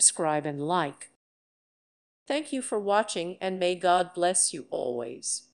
Subscribe and like. Thank you for watching and may God bless you always.